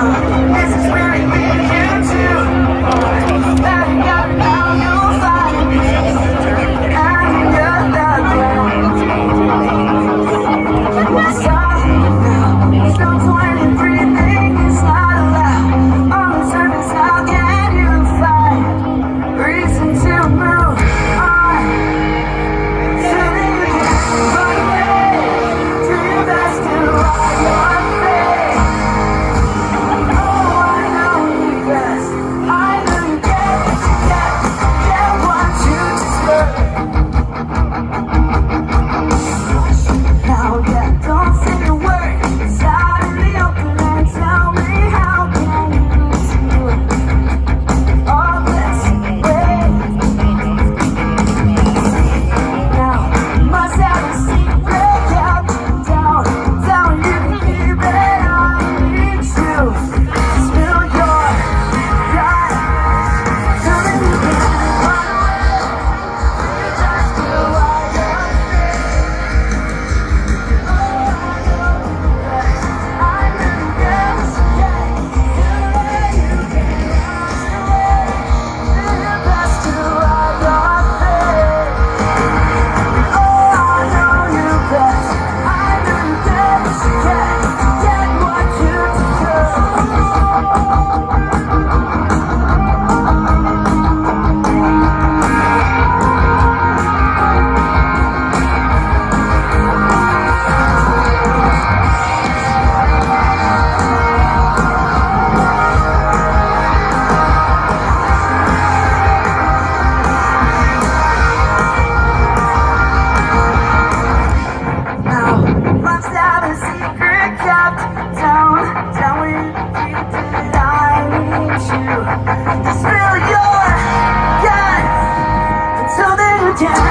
This is where I down.